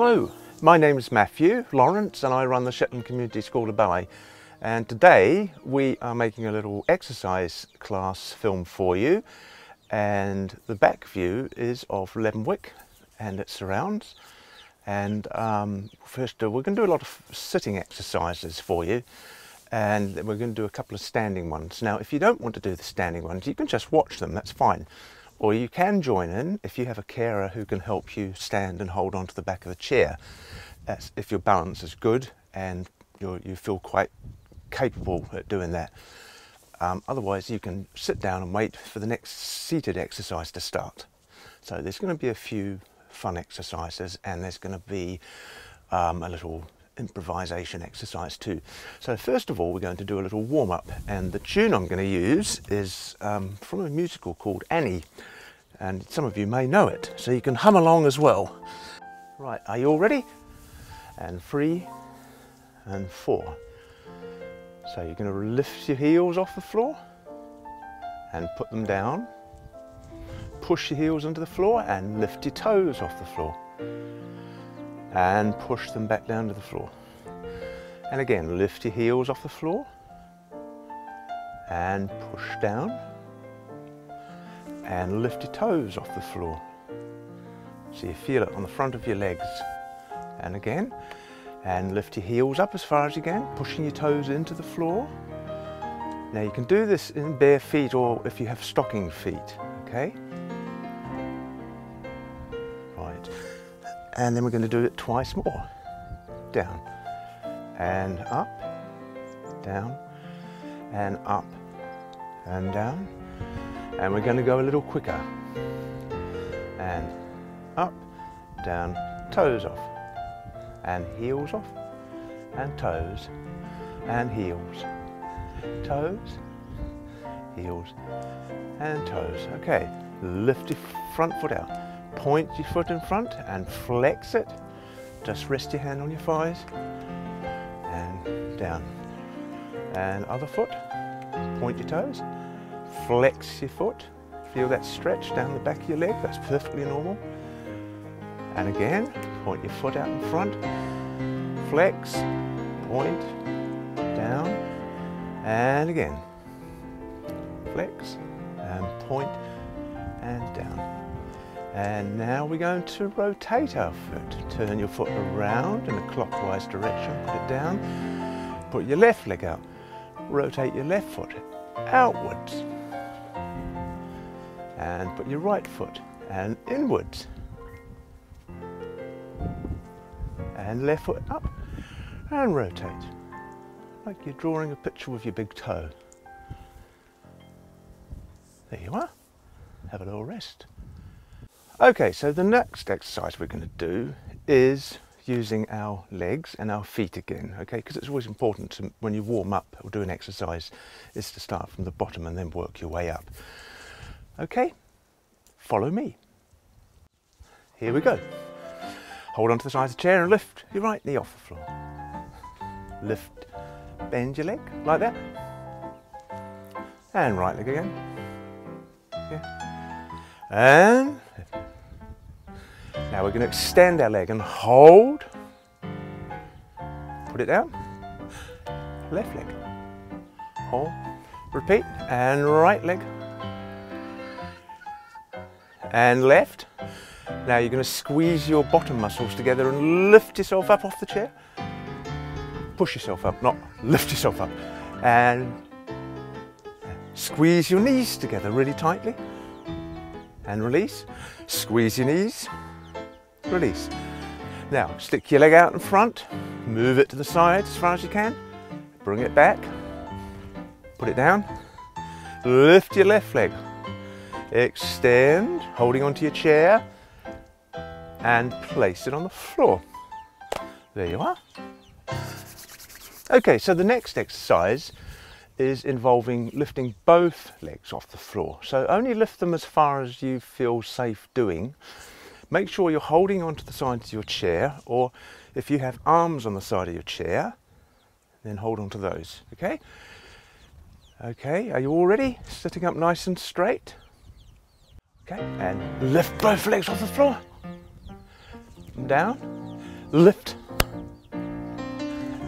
Hello, my name is Matthew Lawrence and I run the Shetland Community School of Ballet. And today we are making a little exercise class film for you. And the back view is of Levenwick and its surrounds. And um, first uh, we're going to do a lot of sitting exercises for you. And we're going to do a couple of standing ones. Now, if you don't want to do the standing ones, you can just watch them, that's fine. Or you can join in if you have a carer who can help you stand and hold on to the back of the chair. That's if your balance is good and you feel quite capable at doing that. Um, otherwise, you can sit down and wait for the next seated exercise to start. So there's going to be a few fun exercises and there's going to be um, a little improvisation exercise too. So first of all, we're going to do a little warm up and the tune I'm going to use is um, from a musical called Annie and some of you may know it, so you can hum along as well. Right, are you all ready? And three and four. So you're going to lift your heels off the floor and put them down. Push your heels into the floor and lift your toes off the floor and push them back down to the floor. And again, lift your heels off the floor and push down and lift your toes off the floor. So you feel it on the front of your legs. And again, and lift your heels up as far as you can, pushing your toes into the floor. Now you can do this in bare feet or if you have stocking feet, okay? And then we're going to do it twice more. Down and up, down and up and down. And we're going to go a little quicker. And up, down, toes off. And heels off. And toes. And heels. Toes. Heels. And toes. Okay. Lift your front foot out point your foot in front and flex it. Just rest your hand on your thighs and down. And other foot, point your toes, flex your foot. Feel that stretch down the back of your leg, that's perfectly normal. And again, point your foot out in front, flex, point, down, and again. Flex, and point, and down. And now we're going to rotate our foot. Turn your foot around in a clockwise direction, put it down. Put your left leg out. Rotate your left foot outwards. And put your right foot and inwards. And left foot up and rotate. Like you're drawing a picture with your big toe. There you are. Have a little rest. Okay, so the next exercise we're going to do is using our legs and our feet again, okay? Because it's always important to, when you warm up or do an exercise is to start from the bottom and then work your way up. Okay, follow me. Here we go. Hold on to the side of the chair and lift your right knee off the floor. Lift, bend your leg like that. And right leg again. Yeah. And now we're going to extend our leg and hold. Put it down. Left leg. Hold. Repeat. And right leg. And left. Now you're going to squeeze your bottom muscles together and lift yourself up off the chair. Push yourself up, not lift yourself up. And squeeze your knees together really tightly. And release. Squeeze your knees release. Now, stick your leg out in front, move it to the side as far as you can, bring it back, put it down, lift your left leg, extend, holding onto your chair, and place it on the floor. There you are. Okay, so the next exercise is involving lifting both legs off the floor. So only lift them as far as you feel safe doing Make sure you're holding onto the sides of your chair or if you have arms on the side of your chair, then hold on to those, okay? Okay, are you all ready? Sitting up nice and straight. Okay, and lift both legs off the floor. Down. lift,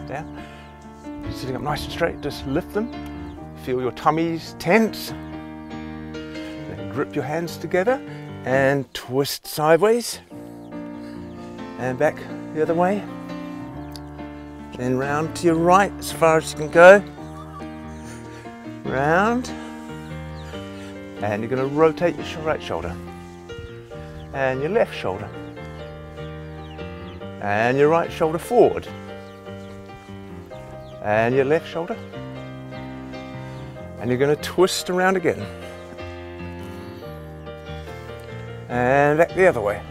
down. Sitting up nice and straight, just lift them. Feel your tummies tense. Then grip your hands together and twist sideways and back the other way. Then round to your right as far as you can go. Round. And you're going to rotate your right shoulder and your left shoulder and your right shoulder forward and your left shoulder and you're going to twist around again and back the other way.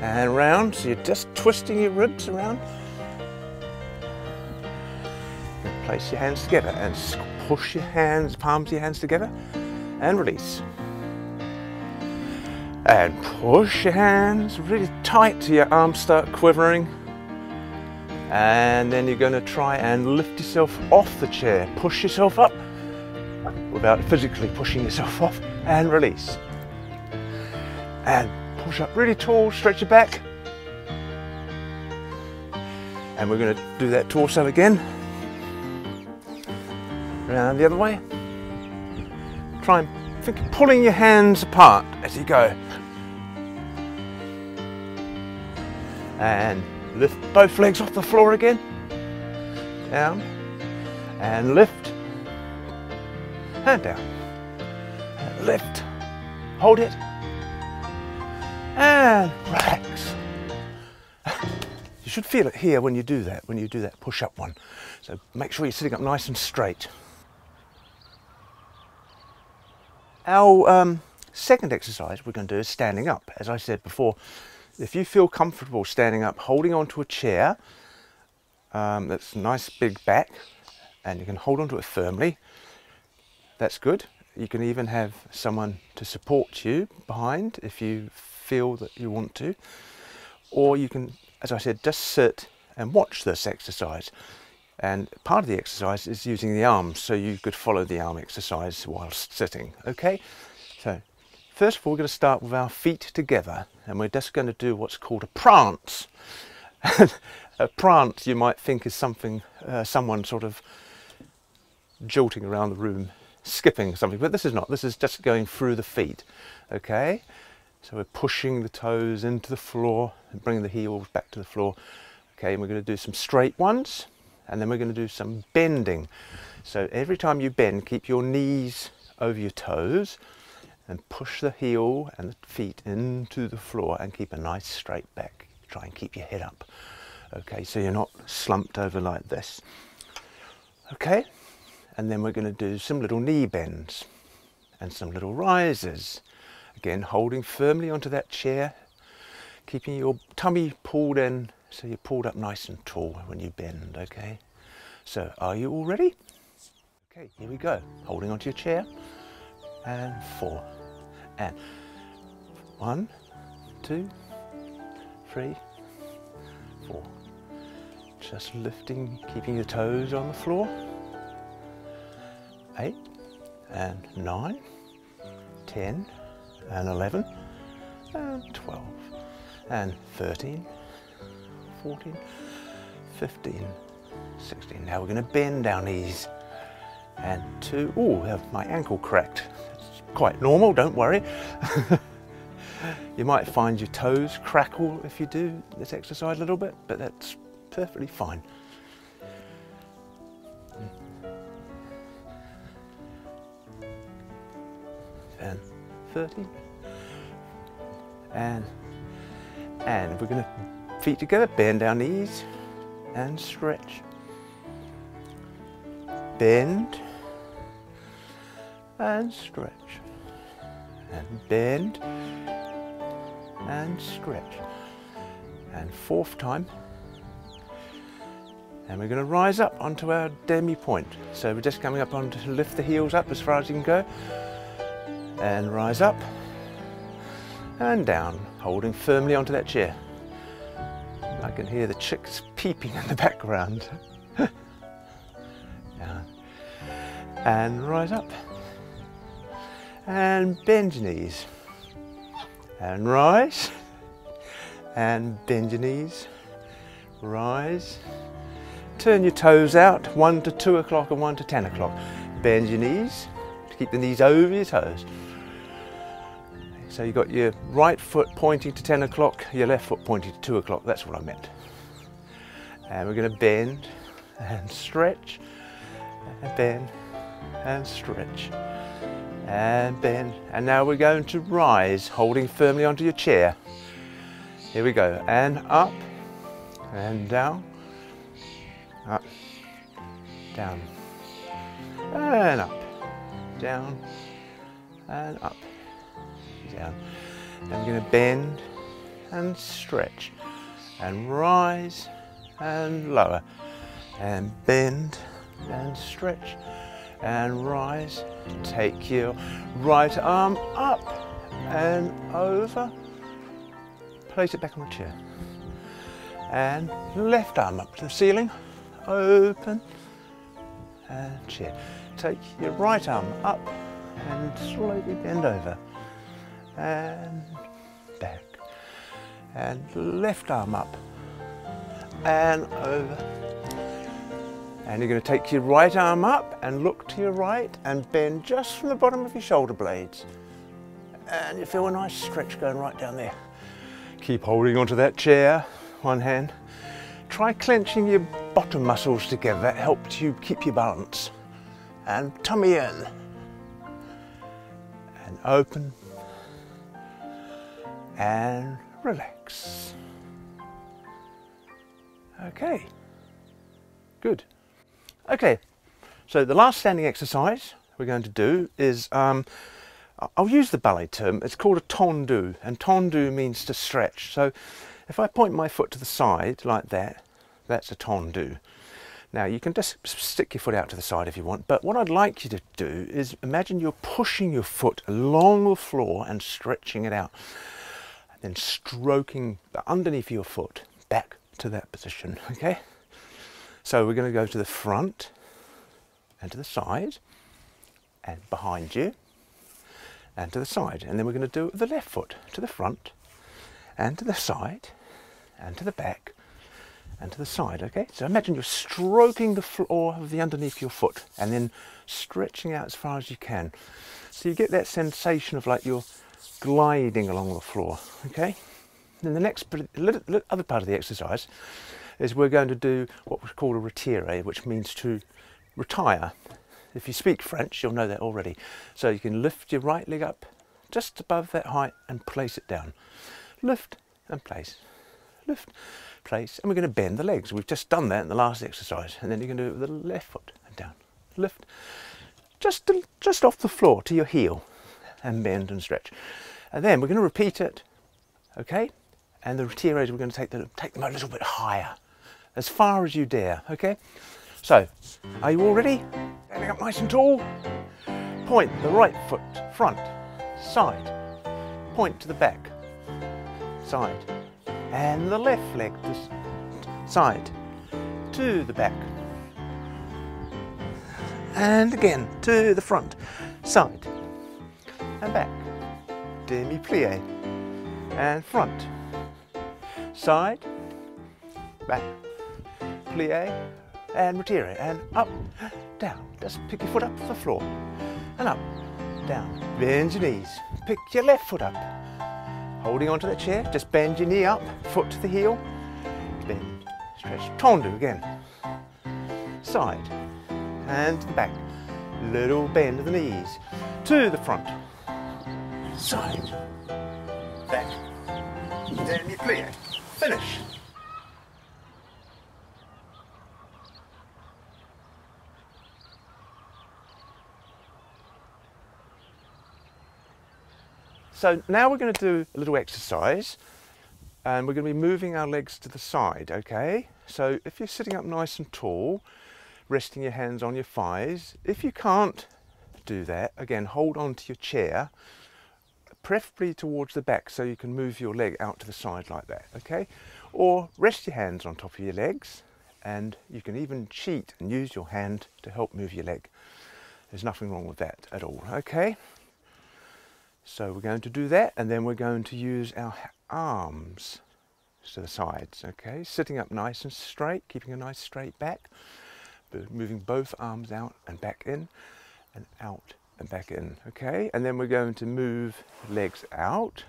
And round so you're just twisting your ribs around. And place your hands together and push your hands palms of your hands together and release. And push your hands really tight till your arms start quivering. And then you're going to try and lift yourself off the chair. Push yourself up without physically pushing yourself off and release and push up really tall stretch your back. And we're going to do that torso again. Around the other way. Try and think of pulling your hands apart as you go. And lift both legs off the floor again. Down. And lift. And down. And lift. Hold it and relax. You should feel it here when you do that when you do that push up one. So make sure you're sitting up nice and straight. Our um, second exercise we're going to do is standing up. As I said before if you feel comfortable standing up, holding onto a chair um, that's nice big back, and you can hold onto it firmly, that's good. You can even have someone to support you behind if you feel that you want to. Or you can, as I said, just sit and watch this exercise. And part of the exercise is using the arms, so you could follow the arm exercise whilst sitting. Okay, so First of all, we're going to start with our feet together and we're just going to do what's called a prance. a prance you might think is something, uh, someone sort of jolting around the room, skipping something, but this is not. This is just going through the feet, okay? So we're pushing the toes into the floor and bringing the heels back to the floor. Okay, and we're going to do some straight ones and then we're going to do some bending. So every time you bend, keep your knees over your toes and push the heel and the feet into the floor and keep a nice straight back. Try and keep your head up. Okay, so you're not slumped over like this. Okay, and then we're going to do some little knee bends and some little rises. Again, holding firmly onto that chair, keeping your tummy pulled in so you're pulled up nice and tall when you bend, okay? So, are you all ready? Okay, here we go. Holding onto your chair and four and one, two, three, four. Just lifting, keeping your toes on the floor. Eight and nine, ten and eleven and twelve and thirteen, fourteen, fifteen, sixteen. Now we're going to bend our knees and two. Oh, have my ankle cracked It's quite normal, don't worry. you might find your toes crackle if you do this exercise a little bit, but that's perfectly fine. And 30. And, and we're going to feet together, bend our knees and stretch. Bend and stretch. And bend and stretch. And fourth time. And we're going to rise up onto our demi pointe. So we're just coming up on to lift the heels up as far as you can go. And rise up and down holding firmly onto that chair. I can hear the chicks peeping in the background. Down and rise up. And bend your knees. And rise. And bend your knees, rise, turn your toes out, one to two o'clock and one to 10 o'clock. Bend your knees, keep the knees over your toes. So you've got your right foot pointing to 10 o'clock, your left foot pointing to two o'clock, that's what I meant. And we're gonna bend and stretch, and bend and stretch, and bend. And now we're going to rise, holding firmly onto your chair. Here we go, and up, and down, up, down, and up, down, and up, down. And we're going to bend and stretch, and rise, and lower, and bend and stretch, and rise. Take your right arm up and over. Place it back on the chair. And left arm up to the ceiling. Open and chair. Take your right arm up and slowly bend over. And back. And left arm up and over and you're going to take your right arm up and look to your right and bend just from the bottom of your shoulder blades. And you feel a nice stretch going right down there. Keep holding onto that chair, one hand. Try clenching your bottom muscles together. That helps you keep your balance. And tummy in. And open. And relax. Okay. Good. Okay, so the last standing exercise we're going to do is, um, I'll use the ballet term, it's called a tendu, and tendu means to stretch. So if I point my foot to the side like that, that's a tendu. Now you can just stick your foot out to the side if you want, but what I'd like you to do is imagine you're pushing your foot along the floor and stretching it out, then stroking the underneath your foot back to that position, okay? So we're going to go to the front and to the side and behind you and to the side. And then we're going to do the left foot to the front and to the side and to the back and to the side. Okay, so imagine you're stroking the floor of the underneath your foot and then stretching out as far as you can. So you get that sensation of like you're gliding along the floor. Okay, then the next other part of the exercise is we're going to do what we call a retiré, which means to retire. If you speak French, you'll know that already. So you can lift your right leg up just above that height and place it down. Lift and place. Lift, place, and we're going to bend the legs. We've just done that in the last exercise. And then you can do it with the left foot and down. Lift, just, to, just off the floor to your heel and bend and stretch. And then we're going to repeat it, okay? And the retirés, we're going to take them, take them a little bit higher as far as you dare, okay? So, are you all ready? Standing up nice and tall. Point the right foot front, side. Point to the back, side. And the left leg side, to the back. And again, to the front, side, and back. Demi-plie. And front, side, back plie and retiré and up, down. Just pick your foot up the floor and up, down. Bend your knees. Pick your left foot up. Holding onto the chair, just bend your knee up, foot to the heel. Bend, stretch, tendu again. Side and to the back. Little bend of the knees. To the front. Side. Back. Then you clear. Finish. So now we're going to do a little exercise and we're going to be moving our legs to the side, okay? So if you're sitting up nice and tall, resting your hands on your thighs, if you can't do that, again, hold on to your chair, preferably towards the back so you can move your leg out to the side like that, okay? Or rest your hands on top of your legs and you can even cheat and use your hand to help move your leg. There's nothing wrong with that at all, okay? So we're going to do that and then we're going to use our arms to the sides, okay? Sitting up nice and straight, keeping a nice straight back, but moving both arms out and back in, and out and back in, okay? And then we're going to move legs out,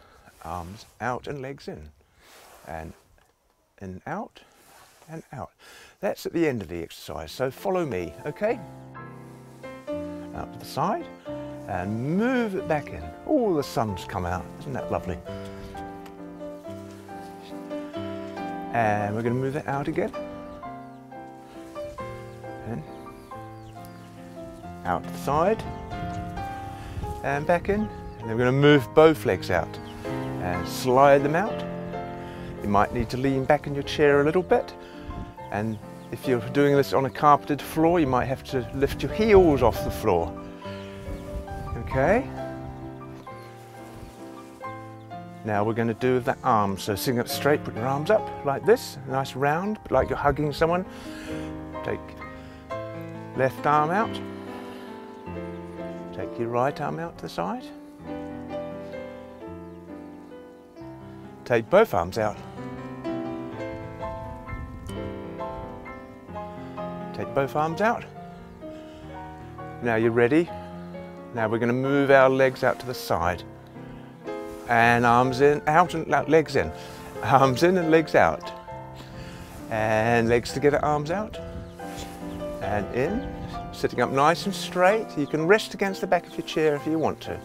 arms out and legs in, and in, out, and out. That's at the end of the exercise, so follow me, okay? Out to the side, and move it back in. Oh, the sun's come out, isn't that lovely? And we're going to move it out again. And out to the side. And back in. And then we're going to move both legs out and slide them out. You might need to lean back in your chair a little bit. And if you're doing this on a carpeted floor, you might have to lift your heels off the floor. Okay? Now we're going to do the arms. So sitting up straight, put your arms up like this, nice round, like you're hugging someone. Take left arm out. Take your right arm out to the side. Take both arms out. Take both arms out. Now you're ready. Now we're going to move our legs out to the side and arms in, out and legs in. Arms in and legs out. And legs together, arms out. And in, sitting up nice and straight. You can rest against the back of your chair if you want to.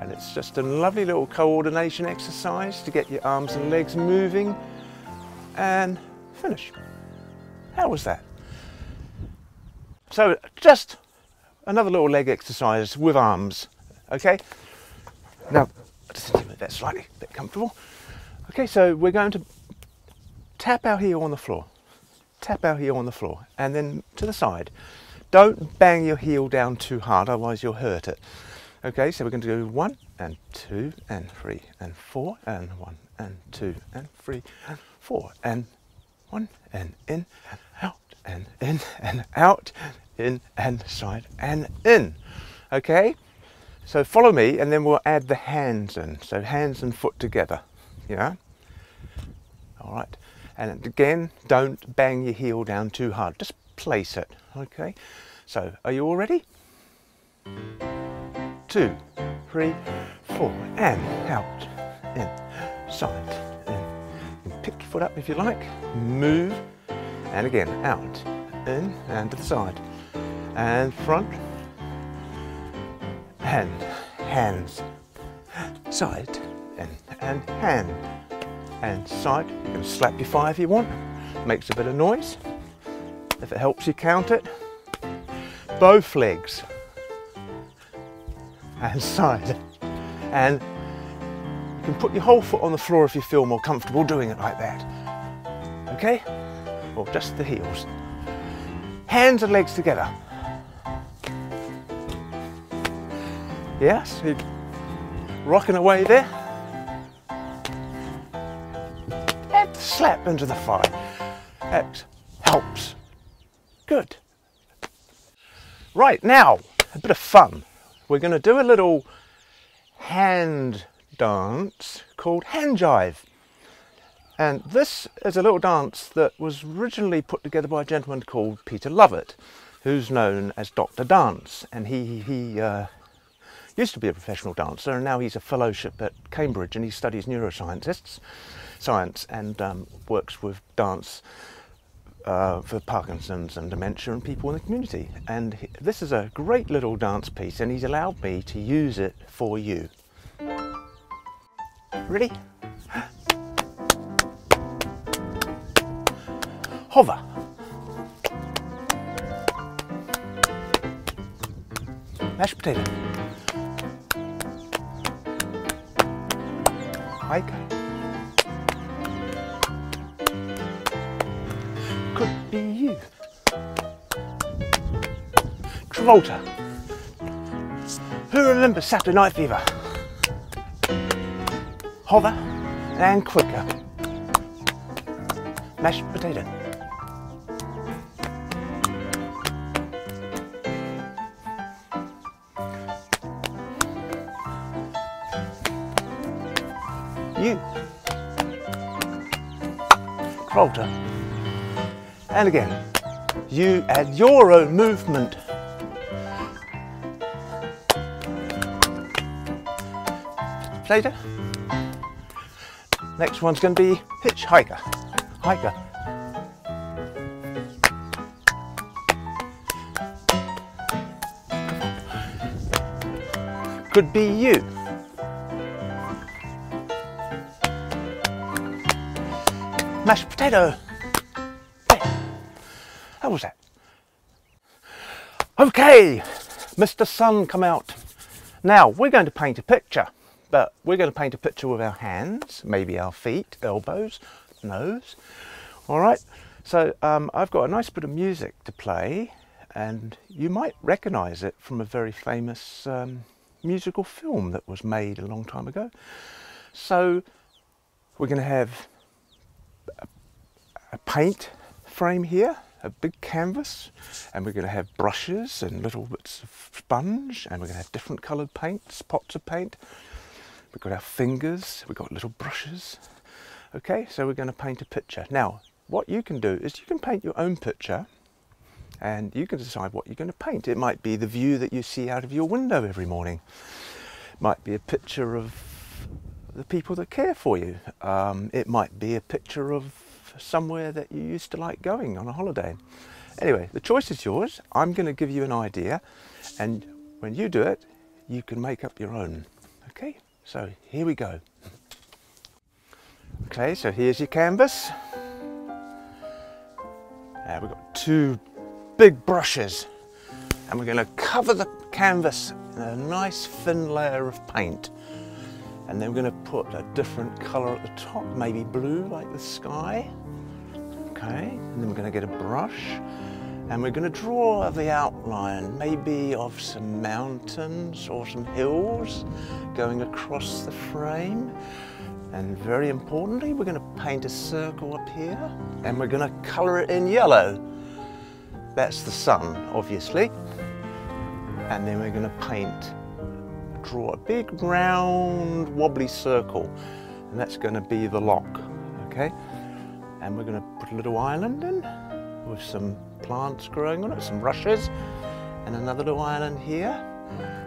And it's just a lovely little coordination exercise to get your arms and legs moving and finish. How was that? So just another little leg exercise with arms, okay? Now, just make that slightly a bit comfortable. Okay, so we're going to tap our heel on the floor. Tap our heel on the floor and then to the side. Don't bang your heel down too hard, otherwise you'll hurt it. Okay, so we're going to do one and two and three and four and one and two and three and four and one and in and out and in and out, in and side and in. Okay? So follow me and then we'll add the hands in. So hands and foot together. Yeah? All right. And again, don't bang your heel down too hard. Just place it. Okay? So are you all ready? Two, three, four, and out, in, side, in. Pick your foot up if you like. Move, and again, out, in, and to the side. And front, hand, hands, side, and, and hand, and side. You can slap your thigh if you want, makes a bit of noise. If it helps you count it, both legs, and side, and you can put your whole foot on the floor if you feel more comfortable doing it like that. Okay? Or just the heels. Hands and legs together. Yes, rocking away there. Slap into the fire. That helps. Good. Right, now, a bit of fun. We're going to do a little hand dance called hand jive. And this is a little dance that was originally put together by a gentleman called Peter Lovatt, who's known as Dr. Dance. And he, he uh, used to be a professional dancer and now he's a fellowship at Cambridge and he studies neuroscientists, science and um, works with dance uh, for Parkinson's and dementia and people in the community. And this is a great little dance piece and he's allowed me to use it for you. Ready? Hover. Mashed potato. Mike? Be you. Travolta. Who remembers Saturday Night Fever? Hover and quicker. Mashed potato. you. Travolta. And again, you add your own movement. Later. Next one's going to be hitchhiker. Hiker. Hiker. Could be you. Mashed potato. How was that? Okay, Mr. Sun, come out. Now, we're going to paint a picture, but we're going to paint a picture with our hands, maybe our feet, elbows, nose. All right, so um, I've got a nice bit of music to play, and you might recognize it from a very famous um, musical film that was made a long time ago. So, we're going to have a, a paint frame here a big canvas and we're going to have brushes and little bits of sponge and we're going to have different coloured paints, pots of paint. We've got our fingers, we've got little brushes. Okay, so we're going to paint a picture. Now, what you can do is you can paint your own picture and you can decide what you're going to paint. It might be the view that you see out of your window every morning. It might be a picture of the people that care for you. Um, it might be a picture of somewhere that you used to like going on a holiday. Anyway, the choice is yours. I'm going to give you an idea, and when you do it, you can make up your own. Okay, so here we go. Okay, so here's your canvas. Uh, we've got two big brushes, and we're going to cover the canvas in a nice thin layer of paint and then we're going to put a different colour at the top, maybe blue like the sky. Okay, and then we're going to get a brush and we're going to draw the outline, maybe of some mountains or some hills going across the frame. And very importantly, we're going to paint a circle up here and we're going to colour it in yellow. That's the sun, obviously. And then we're going to paint draw a big round wobbly circle and that's going to be the loch okay and we're going to put a little island in with some plants growing on it some rushes and another little island here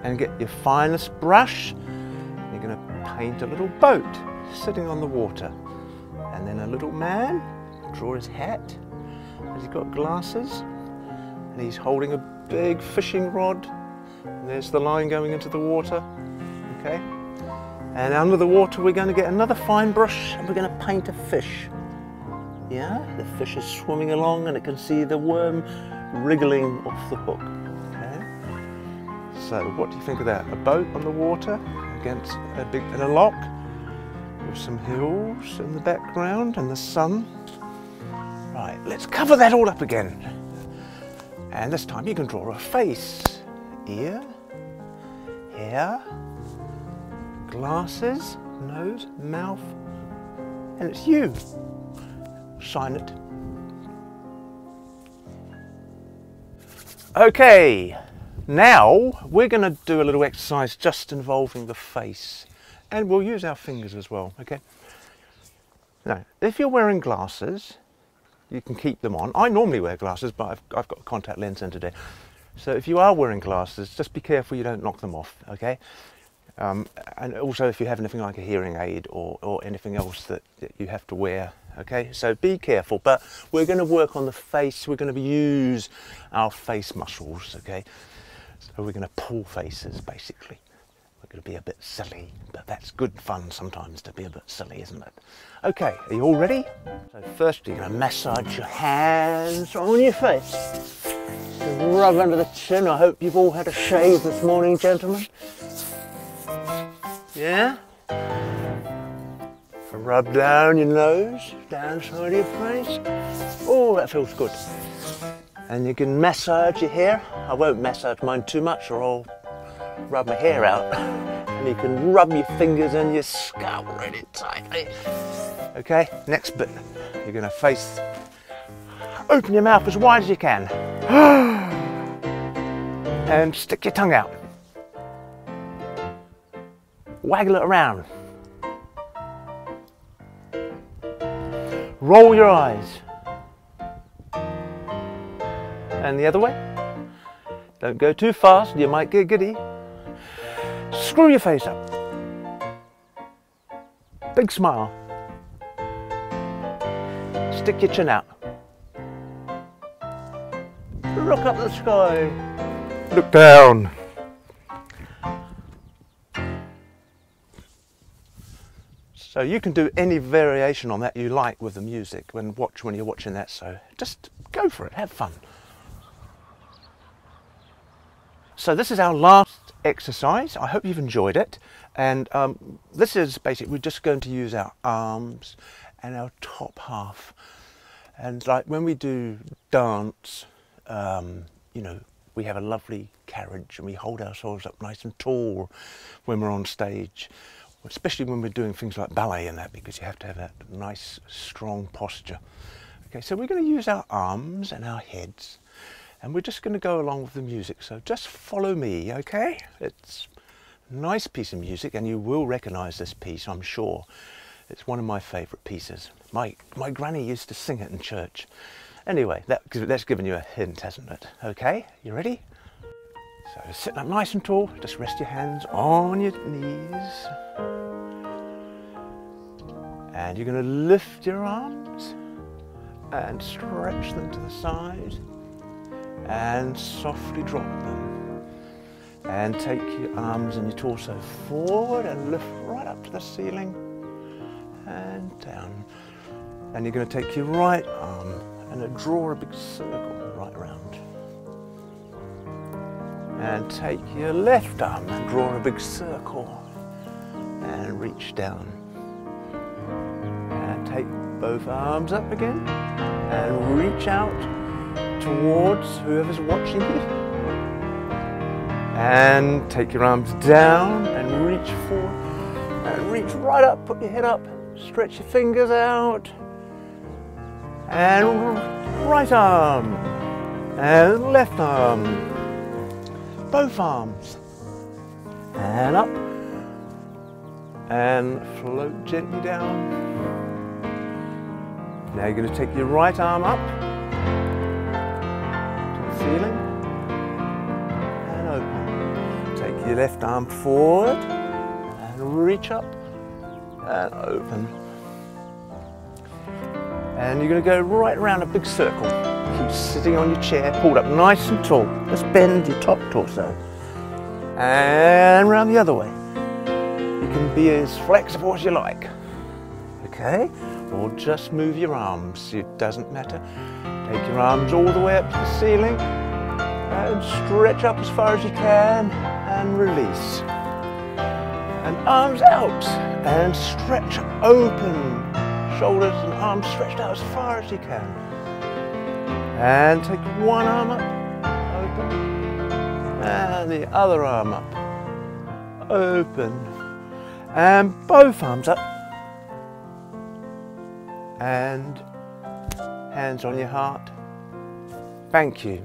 and get your finest brush you're going to paint a little boat sitting on the water and then a little man draw his hat and he's got glasses and he's holding a big fishing rod there's the line going into the water, okay? And under the water we're going to get another fine brush and we're going to paint a fish. Yeah, the fish is swimming along and it can see the worm wriggling off the hook. Okay. So what do you think of that? A boat on the water against a big and a loch with some hills in the background and the sun. Right, let's cover that all up again. And this time you can draw a face ear, hair, glasses, nose, mouth, and it's you. Sign it. Okay, now we're going to do a little exercise just involving the face and we'll use our fingers as well, okay? Now, if you're wearing glasses, you can keep them on. I normally wear glasses, but I've, I've got a contact lens in today. So if you are wearing glasses, just be careful you don't knock them off, okay? Um, and also if you have anything like a hearing aid or, or anything else that, that, you have to wear, okay? So be careful, but we're going to work on the face, we're going to use our face muscles, okay? So we're going to pull faces, basically. We're going to be a bit silly, but that's good fun sometimes to be a bit silly, isn't it? Okay, are you all ready? So first you're going to massage your hands on your face rub under the chin. I hope you've all had a shave this morning, gentlemen. Yeah? Rub down your nose, down side of your face. Oh, that feels good. And you can massage your hair. I won't massage mine too much or I'll rub my hair out. and you can rub your fingers and your scalp really tightly. Okay, next bit. You're gonna face, open your mouth as wide as you can. and stick your tongue out. Waggle it around. Roll your eyes. And the other way. Don't go too fast, you might get giddy. Screw your face up. Big smile. Stick your chin out. Look up the sky. Look down. So you can do any variation on that you like with the music when watch when you're watching that. So just go for it, have fun. So this is our last exercise. I hope you've enjoyed it. And um, this is basically, we're just going to use our arms and our top half. And like when we do dance, um, you know, we have a lovely carriage and we hold ourselves up nice and tall when we're on stage especially when we're doing things like ballet and that, because you have to have that nice, strong posture. Okay, so we're going to use our arms and our heads, and we're just going to go along with the music. So just follow me, okay? It's a nice piece of music, and you will recognise this piece, I'm sure. It's one of my favourite pieces. My, my granny used to sing it in church. Anyway, that, that's given you a hint, hasn't it? Okay, you ready? So sitting up nice and tall, just rest your hands on your knees. And you're going to lift your arms and stretch them to the side and softly drop them. And take your arms and your torso forward and lift right up to the ceiling and down. And you're going to take your right arm and draw a big circle right around and take your left arm and draw a big circle and reach down both arms up again and reach out towards whoever's watching you and take your arms down and reach forward and reach right up put your head up stretch your fingers out and right arm and left arm both arms and up and float gently down. Now you're going to take your right arm up to the ceiling and open. Take your left arm forward and reach up and open. And you're going to go right around a big circle. Keep sitting on your chair, pulled up nice and tall. Just bend your top torso. And round the other way. You can be as flexible as you like. Okay? Or just move your arms. It doesn't matter. Take your arms all the way up to the ceiling and stretch up as far as you can and release. And arms out and stretch open. Shoulders and arms stretched out as far as you can. And take one arm up, open. And the other arm up, open. And both arms up. And hands on your heart. Thank you.